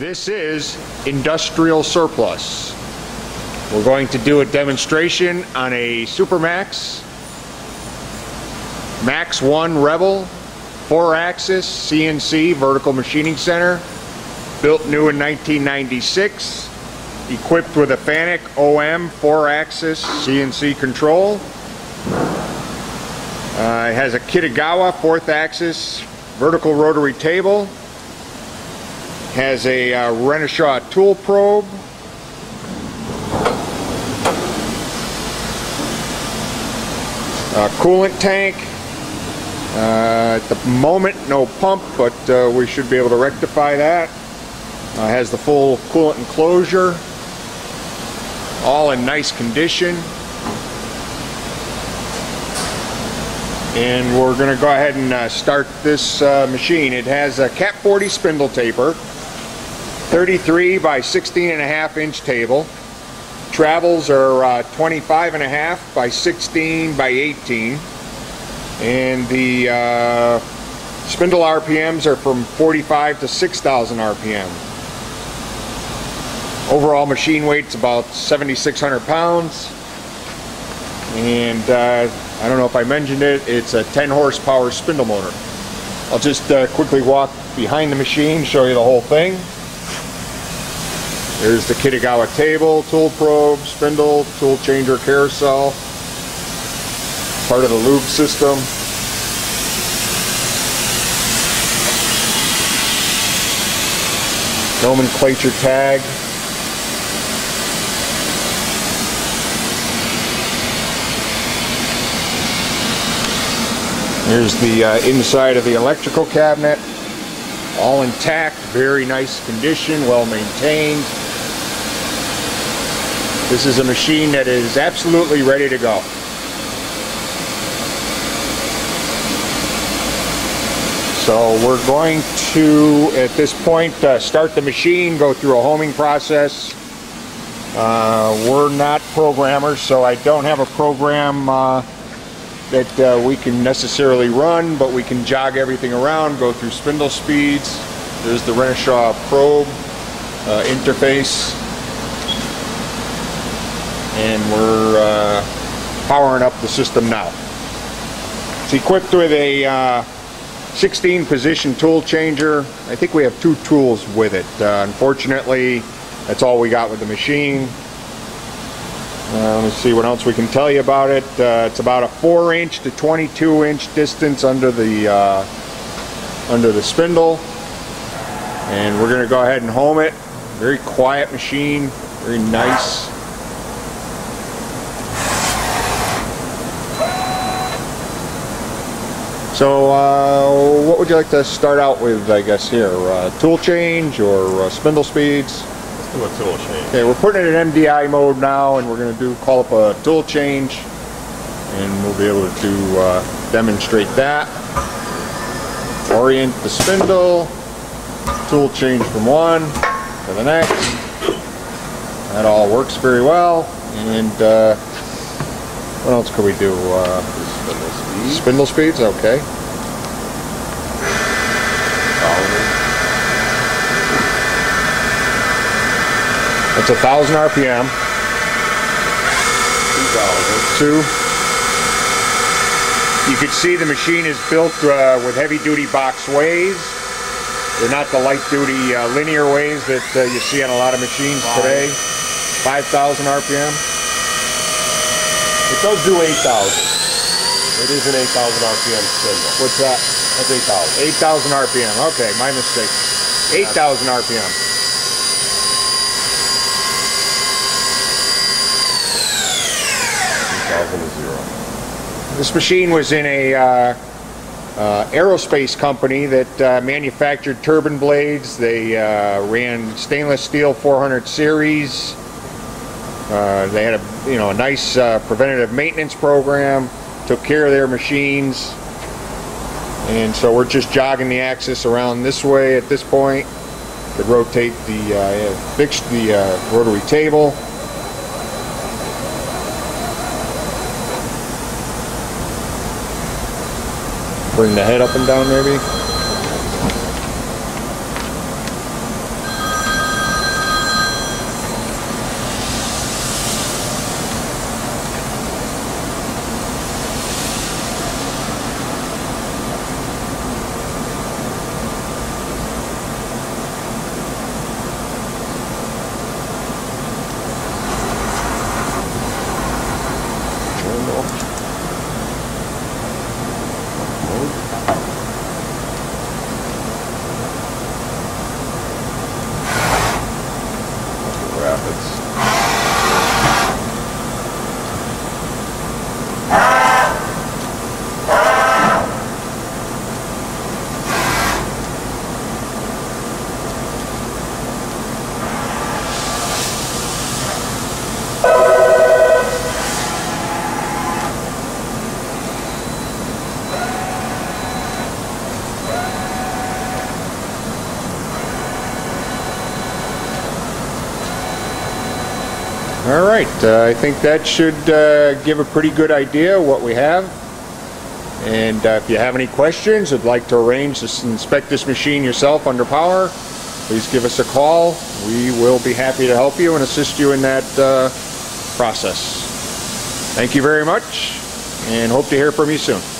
This is industrial surplus. We're going to do a demonstration on a Supermax Max 1 Rebel 4-axis CNC vertical machining center built new in 1996 equipped with a Fanuc OM 4-axis CNC control uh, it has a Kitagawa 4th axis vertical rotary table has a uh, Renishaw tool probe a coolant tank uh, at the moment, no pump, but uh, we should be able to rectify that. Uh, has the full coolant enclosure, all in nice condition. And we're going to go ahead and uh, start this uh, machine. It has a Cat 40 spindle taper, 33 by 16 and a half inch table. Travels are uh, 25 and a half by 16 by 18 and the uh, spindle RPMs are from 45 to 6,000 RPM. Overall machine weight's about 7,600 pounds and uh, I don't know if I mentioned it, it's a 10 horsepower spindle motor. I'll just uh, quickly walk behind the machine, show you the whole thing. There's the Kitagawa table, tool probe, spindle, tool changer carousel, part of the lube system. Nomenclature tag. Here's the uh, inside of the electrical cabinet. All intact, very nice condition, well maintained. This is a machine that is absolutely ready to go. So we're going to, at this point, uh, start the machine, go through a homing process. Uh, we're not programmers, so I don't have a program uh, that uh, we can necessarily run, but we can jog everything around, go through spindle speeds. There's the Renishaw probe uh, interface. And we're uh, powering up the system now. It's equipped with a 16 position tool changer. I think we have two tools with it. Uh, unfortunately, that's all we got with the machine. Uh, let me see what else we can tell you about it. Uh, it's about a 4 inch to 22 inch distance under the uh, under the spindle. And we're going to go ahead and home it. Very quiet machine, very nice. So, uh, what would you like to start out with, I guess, here? Uh, tool change or uh, spindle speeds? Let's do a tool change. Okay, we're putting it in MDI mode now, and we're going to do call up a tool change, and we'll be able to uh, demonstrate that. Orient the spindle, tool change from one to the next. That all works very well, and uh, what else could we do? Uh, Spindle speed. spindle speeds, okay. That's a thousand RPM. Two. You can see the machine is built uh, with heavy duty box ways. They're not the light duty uh, linear ways that uh, you see on a lot of machines Five. today. 5,000 RPM. It does do 8,000. It is an 8,000 RPM spindle. What's that? That's 8,000. 8,000 RPM. Okay, my mistake. 8,000 RPM. This machine was in a uh, uh, aerospace company that uh, manufactured turbine blades. They uh, ran stainless steel 400 series. Uh, they had a you know a nice uh, preventative maintenance program. Took care of their machines, and so we're just jogging the axis around this way at this point. To rotate the uh, fix the uh, rotary table. Bring the head up and down maybe. It's All right, uh, I think that should uh, give a pretty good idea what we have. And uh, if you have any questions, would like to arrange to inspect this machine yourself under power, please give us a call. We will be happy to help you and assist you in that uh, process. Thank you very much, and hope to hear from you soon.